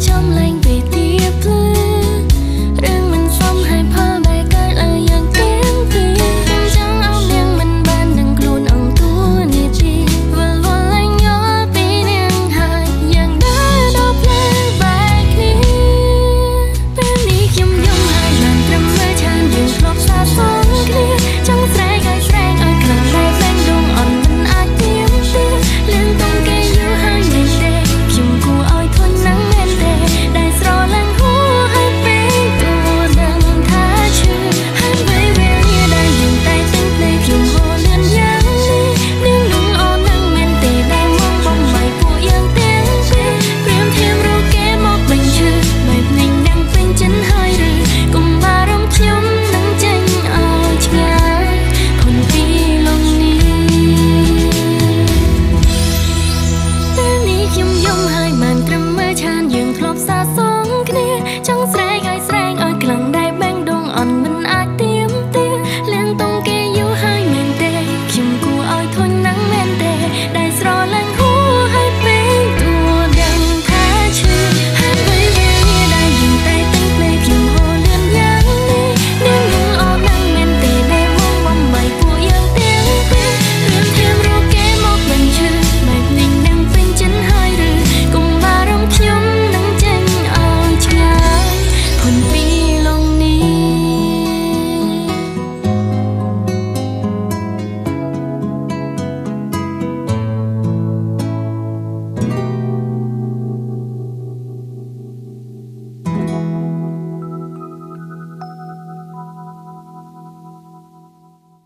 trong lấy